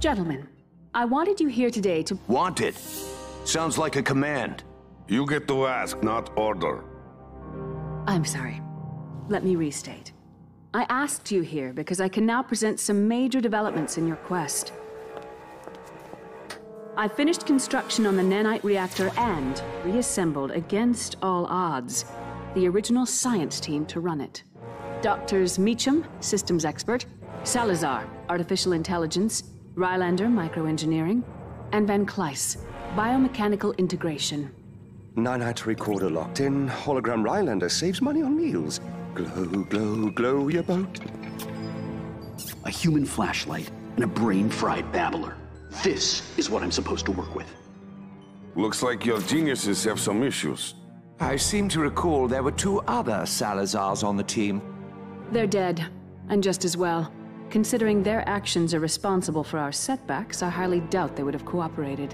Gentlemen, I wanted you here today to. Wanted. Sounds like a command. You get to ask, not order. I'm sorry. Let me restate. I asked you here because I can now present some major developments in your quest. I finished construction on the nanite reactor and reassembled against all odds the original science team to run it. Doctors Meechum, systems expert, Salazar, artificial intelligence, Rylander, microengineering, and Van Kleiss, biomechanical integration. Nanite recorder locked in. Hologram Rylander saves money on meals. Glow, glow, glow your boat. A human flashlight and a brain-fried babbler. This is what I'm supposed to work with. Looks like your geniuses have some issues. I seem to recall there were two other Salazars on the team. They're dead, and just as well. Considering their actions are responsible for our setbacks, I highly doubt they would have cooperated.